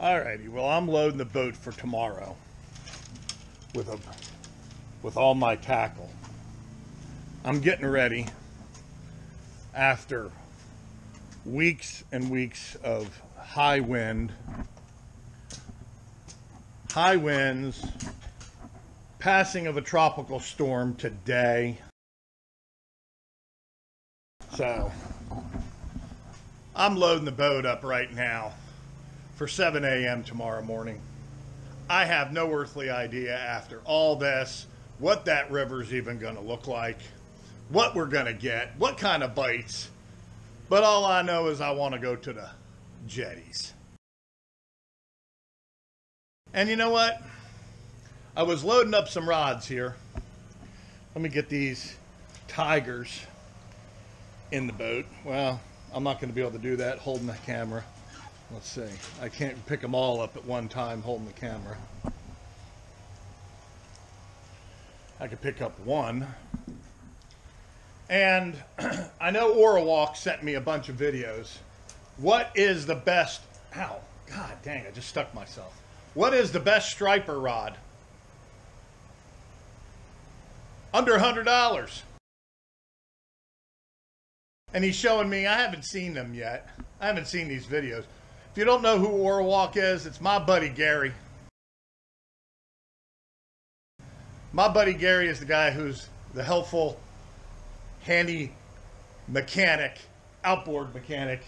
Alrighty, well I'm loading the boat for tomorrow with a with all my tackle. I'm getting ready after weeks and weeks of high wind, high winds, passing of a tropical storm today. So I'm loading the boat up right now for 7 a.m. tomorrow morning. I have no earthly idea after all this what that river's even going to look like, what we're going to get, what kind of bites. But all I know is I want to go to the jetties. And you know what? I was loading up some rods here. Let me get these tigers in the boat. Well, I'm not going to be able to do that holding the camera. Let's see. I can't pick them all up at one time holding the camera. I could pick up one. And I know Orawalk sent me a bunch of videos. What is the best... Ow. God dang, I just stuck myself. What is the best striper rod? Under $100. And he's showing me, I haven't seen them yet. I haven't seen these videos. If you don't know who Orawalk is, it's my buddy Gary. My buddy Gary is the guy who's the helpful, handy mechanic, outboard mechanic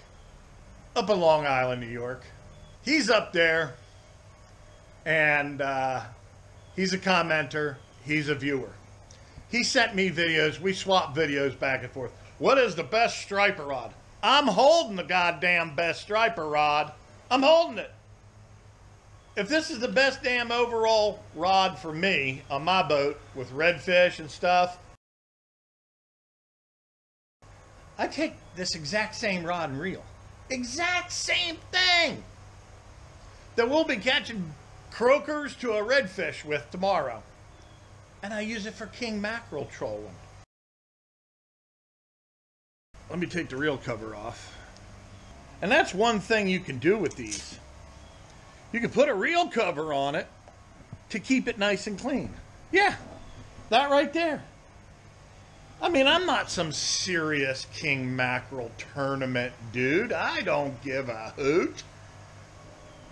up in Long Island, New York. He's up there and uh, he's a commenter, he's a viewer. He sent me videos, we swap videos back and forth. What is the best striper rod? I'm holding the goddamn best striper rod. I'm holding it. If this is the best damn overall rod for me on my boat with redfish and stuff, I take this exact same rod and reel. Exact same thing that we'll be catching croakers to a redfish with tomorrow. And I use it for king mackerel trolling. Let me take the reel cover off. And that's one thing you can do with these. You can put a reel cover on it to keep it nice and clean. Yeah, that right there. I mean, I'm not some serious king mackerel tournament dude. I don't give a hoot.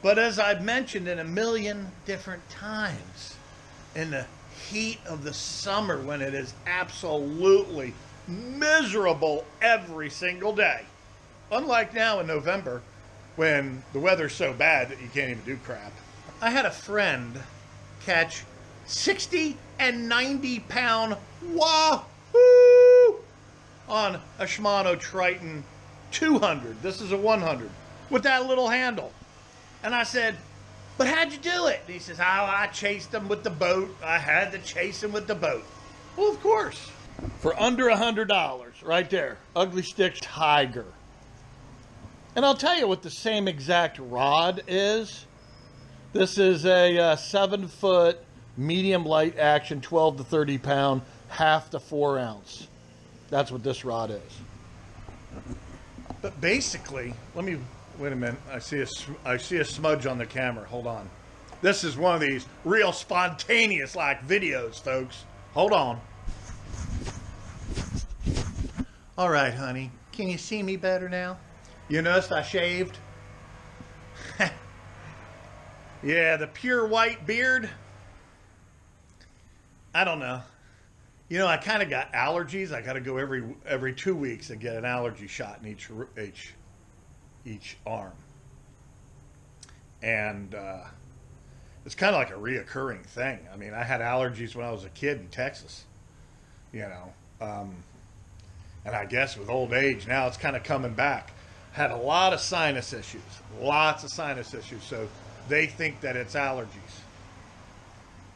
But as I've mentioned in a million different times, in the heat of the summer when it is absolutely miserable every single day, unlike now in November when the weather's so bad that you can't even do crap. I had a friend catch 60 and 90 pound wahoo on a Shimano Triton 200. This is a 100 with that little handle. And I said, but how'd you do it? And he says, oh, I chased them with the boat. I had to chase them with the boat. Well, of course. For under a $100, right there. Ugly Stiks Tiger. And I'll tell you what the same exact rod is. This is a uh, 7 foot medium light action, 12 to 30 pound, half to 4 ounce. That's what this rod is. But basically, let me Wait a minute. I see a I see a smudge on the camera. Hold on. This is one of these real spontaneous like videos, folks. Hold on. All right, honey. Can you see me better now? You noticed I shaved? yeah, the pure white beard. I don't know. You know, I kind of got allergies. I got to go every every two weeks and get an allergy shot in each each each arm. And uh, it's kind of like a reoccurring thing. I mean, I had allergies when I was a kid in Texas, you know. Um, and I guess with old age now it's kind of coming back. Had a lot of sinus issues, lots of sinus issues. So they think that it's allergies.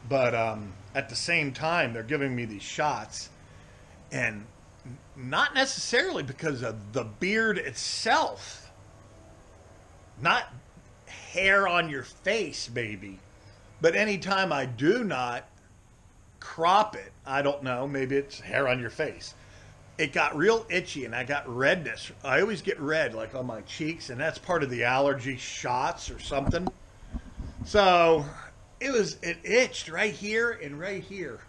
But um, at the same time, they're giving me these shots, and not necessarily because of the beard itself not hair on your face, baby. But anytime I do not crop it, I don't know, maybe it's hair on your face. It got real itchy and I got redness. I always get red like on my cheeks, and that's part of the allergy shots or something. So it was it itched right here and right here,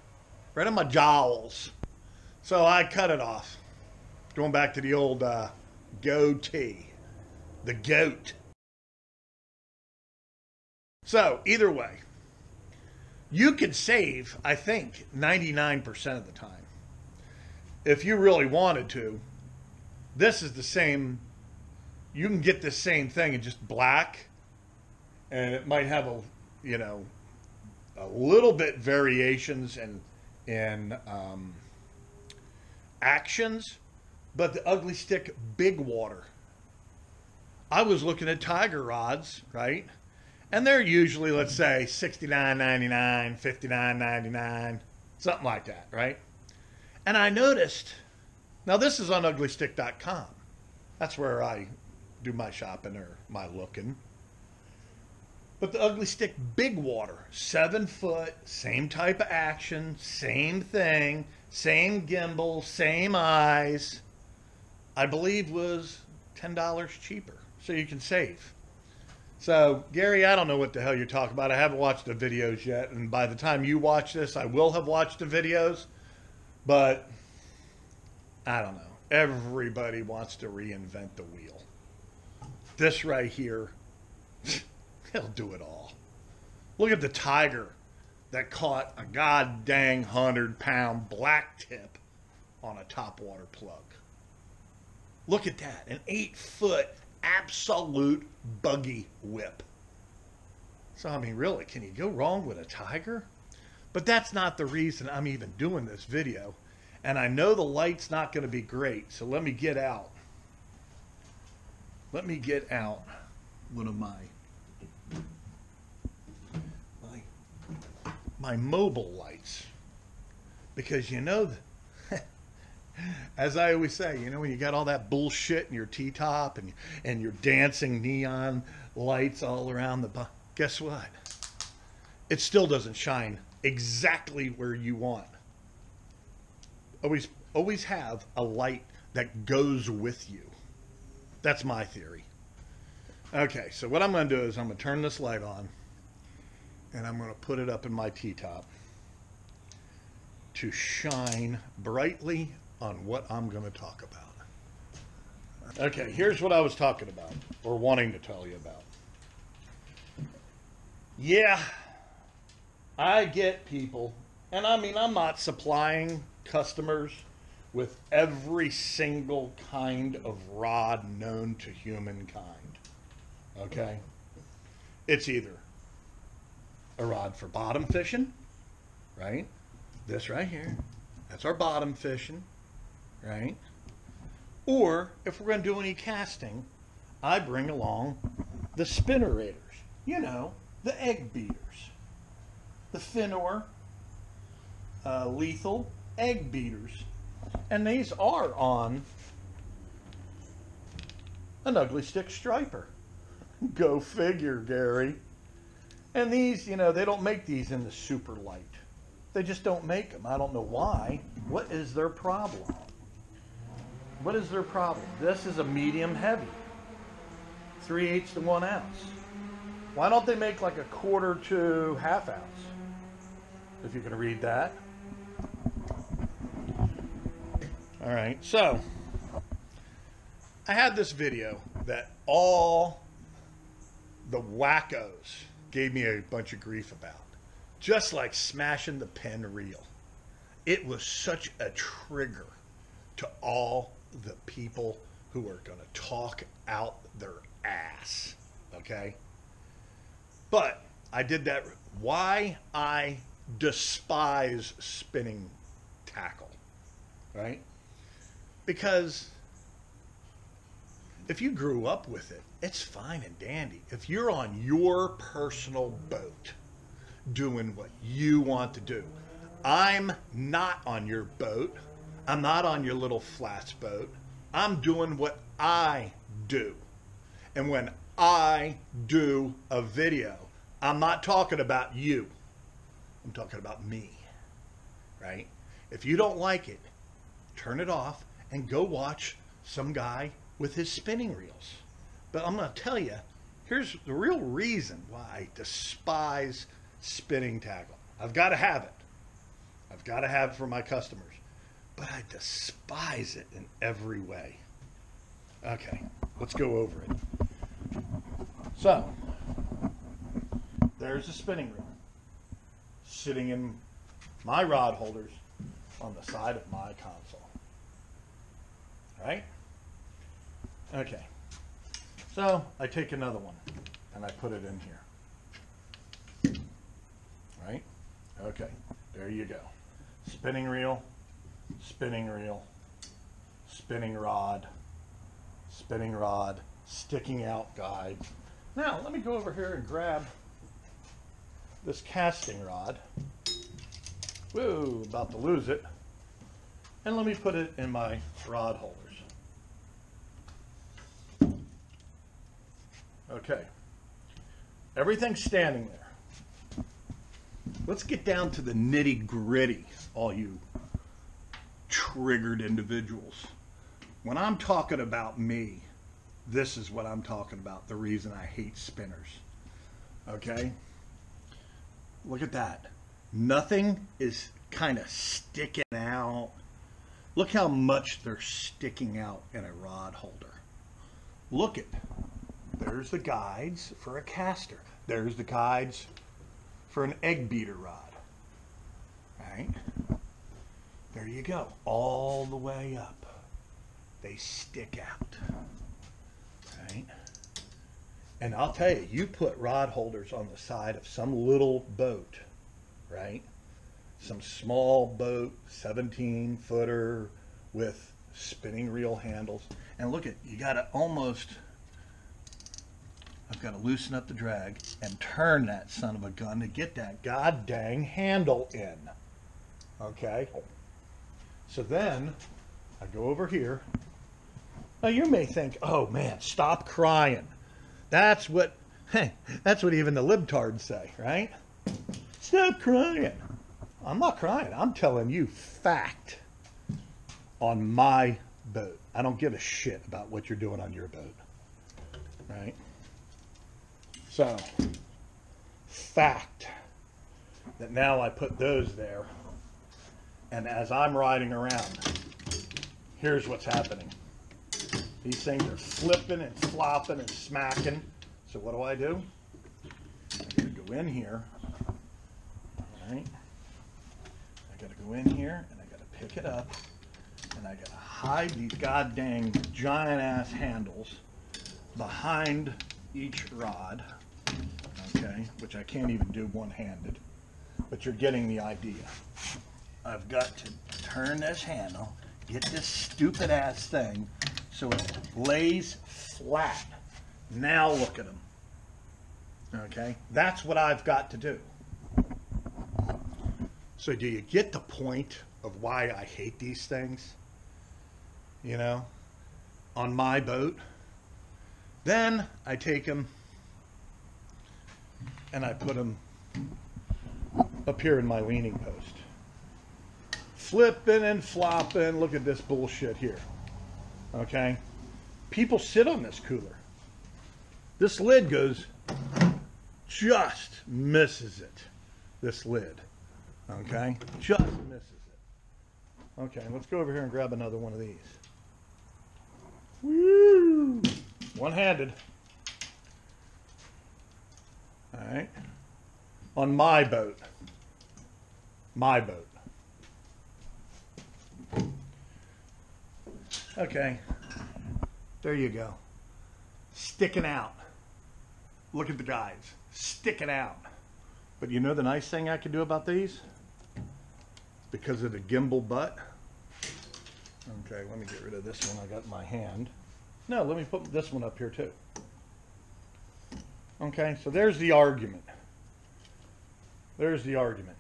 right on my jowls. So I cut it off. Going back to the old uh, goatee, the goat. So either way, you could save, I think, 99% of the time. If you really wanted to, this is the same, you can get the same thing in just black, and it might have a, you know, a little bit variations in, in um, actions, but the Ugly Stik big water. I was looking at tiger rods, right? and they're usually let's say 69.99 59.99 something like that right and i noticed now this is on uglystik.com that's where i do my shopping or my looking. But the Ugly Stik big water seven foot same type of action same thing same gimbal same eyes i believe was $10 cheaper. So you can save. So, Gary, I don't know what the hell you're talking about. I haven't watched the videos yet, and by the time you watch this, I will have watched the videos. But I don't know. Everybody wants to reinvent the wheel. This right here, he'll do it all. Look at the tiger that caught a god dang hundred pound black tip on a topwater plug. Look at that, an eight foot absolute buggy whip. So, I mean, really, can you go wrong with a tiger? But that's not the reason I'm even doing this video. And I know the light's not going to be great, so let me get out. Let me get out one of my my, my mobile lights. Because you know, as I always say, you know, when you got all that bullshit in your T-top and and your dancing neon lights all around the, guess what? It still doesn't shine exactly where you want. Always, always have a light that goes with you. That's my theory. Okay, so what I'm going to do is I'm going to turn this light on, and I'm going to put it up in my T-top to shine brightly on what I'm going to talk about. Okay, here's what I was talking about, or wanting to tell you about. Yeah, I get people, and I mean, I'm not supplying customers with every single kind of rod known to humankind. Okay? It's either a rod for bottom fishing, right? This right here. That's our bottom fishing right? Or if we're going to do any casting, I bring along the spinnerators. You know, the egg beaters. The Fin-Nor uh, lethal egg beaters. And these are on an Ugly Stik striper. Go figure, Gary. And these, you know, they don't make these in the super light. They just don't make them. I don't know why. What is their problem? What is their problem? This is a medium heavy, 3 eighths to 1 ounce. Why don't they make like a quarter to half ounce? If you can read that. All right, so I had this video that all the wackos gave me a bunch of grief about. Just like smashing the Penn reel. It was such a trigger to all the people who are going to talk out their ass. Okay? But I did that. Why I despise spinning tackle, right? Because if you grew up with it, it's fine and dandy. If you're on your personal boat doing what you want to do, I'm not on your boat. I'm not on your little flats boat. I'm doing what I do. And when I do a video, I'm not talking about you. I'm talking about me. Right? If you don't like it, turn it off and go watch some guy with his spinning reels. But I'm going to tell you, here's the real reason why I despise spinning tackle. I've got to have it. I've got to have it for my customers. But I despise it in every way. Okay, let's go over it. So, there's a spinning reel sitting in my rod holders on the side of my console. Right? Okay. So I take another one and I put it in here. Right? Okay. There you go. Spinning reel, spinning reel, spinning rod, spinning rod, sticking out guide. Now let me go over here and grab this casting rod. Whoa, about to lose it. And let me put it in my rod holders. Okay. Everything's standing there. Let's get down to the nitty gritty, all you triggered individuals. When I'm talking about me, this is what I'm talking about. The reason I hate spinners. Okay? Look at that. Nothing is kind of sticking out. Look how much they're sticking out in a rod holder. Look at there's the guides for a caster. There's the guides for an egg beater rod. Right? There you go. All the way up. They stick out. And I'll tell you, you put rod holders on the side of some little boat, right? Some small boat, 17 footer with spinning reel handles. And look at, you got to almost I've got to loosen up the drag and turn that son of a gun to get that god dang handle in. Okay? So then I go over here. Now you may think, oh man, stop crying. That's what hey, that's what even the libtards say, right? Stop crying. I'm not crying. I'm telling you fact on my boat. I don't give a shit about what you're doing on your boat. Right? So, fact that now I put those there, and as I'm riding around, here's what's happening. These things are flipping and flopping and smacking. So what do I do? I gotta go in here. All right. I gotta go in here and I gotta pick it up and I gotta hide these god dang giant ass handles behind each rod okay, which I can't even do one-handed, but you're getting the idea. I've got to turn this handle, get this stupid ass thing so it lays flat. Now look at them. Okay, that's what I've got to do. So do you get the point of why I hate these things? You know, on my boat. Then I take them and I put them up here in my leaning post. Flipping and flopping. Look at this bullshit here. Okay? People sit on this cooler. This lid goes, just misses it. This lid. Okay? Just misses it. Okay, let's go over here and grab another one of these. Woo! One handed. All right. On my boat. My boat. Okay. There you go. Sticking out. Look at the guys. Sticking out. But you know the nice thing I can do about these? Because of the gimbal butt. Okay, let me get rid of this one I got in my hand. No, let me put this one up here too. Okay, so there's the argument. There's the argument.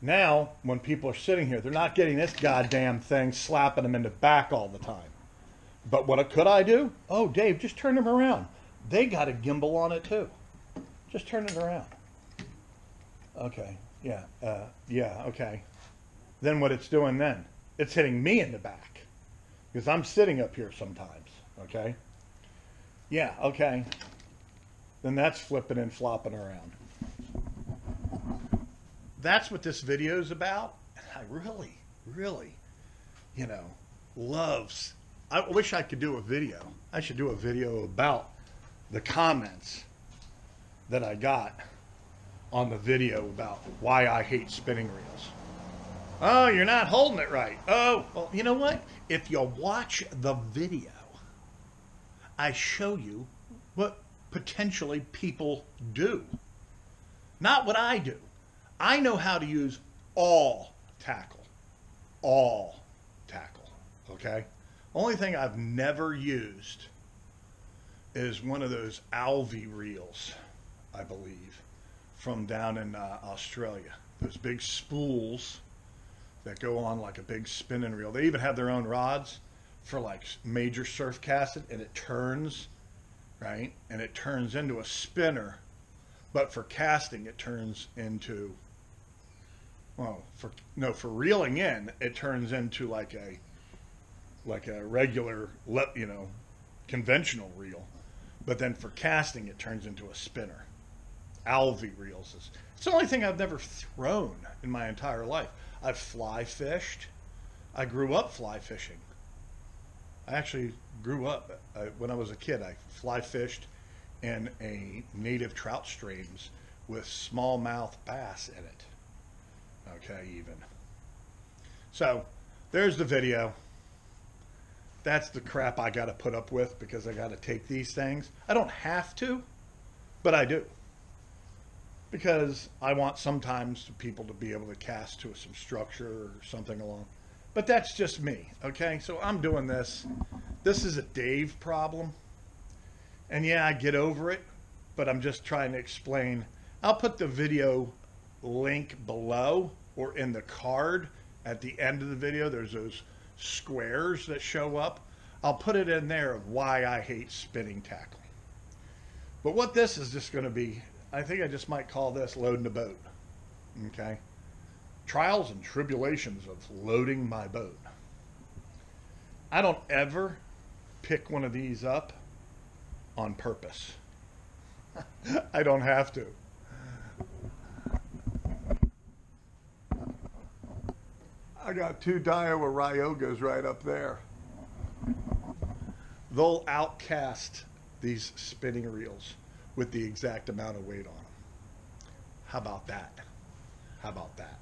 Now, when people are sitting here, they're not getting this goddamn thing slapping them in the back all the time. But what could I do? Oh, Dave, just turn them around. They got a gimbal on it too. Just turn it around. Okay, yeah, uh, yeah, okay. Then what it's doing then? It's hitting me in the back because I'm sitting up here sometimes. Okay. Yeah. Okay. then that's flipping and flopping around. That's what this video is about. I really, really, you know, loves. I wish I could do a video. I should do a video about the comments that I got on the video about why I hate spinning reels. Oh, you're not holding it right. Oh, well, you know what? If you watch the video, I show you what potentially people do. Not what I do. I know how to use all tackle. All tackle. Okay? Only thing I've never used is one of those Alvey reels, I believe, from down in uh, Australia. Those big spools that go on like a big spinning reel. They even have their own rods for like major surf casting, and it turns, right? And it turns into a spinner. But for casting, it turns into, well, for no, for reeling in, it turns into like a, like a regular, you know, conventional reel. But then for casting, it turns into a spinner. Alvey reels. It's the only thing I've never thrown in my entire life. I've fly fished. I grew up fly fishing. I actually grew up uh, when I was a kid. I fly fished in a native trout streams with smallmouth bass in it. Okay, even. So there's the video. That's the crap I got to put up with because I got to take these things. I don't have to, but I do because I want sometimes people to be able to cast to some structure or something along. But that's just me, okay? So I'm doing this. This is a Dave problem. And yeah, I get over it, but I'm just trying to explain. I'll put the video link below or in the card at the end of the video. There's those squares that show up. I'll put it in there of why I hate spinning tackle. But what this is just going to be I think I just might call this loading a boat. Okay? Trials and tribulations of loading my boat. I don't ever pick one of these up on purpose. I don't have to. I got two Daiwa Ryogas right up there. They'll outcast these spinning reels with the exact amount of weight on them. How about that? How about that?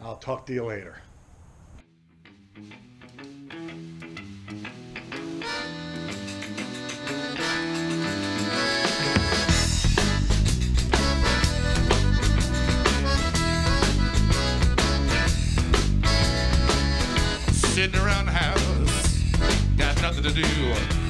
I'll talk to you later. Sitting around the house, got nothing to do.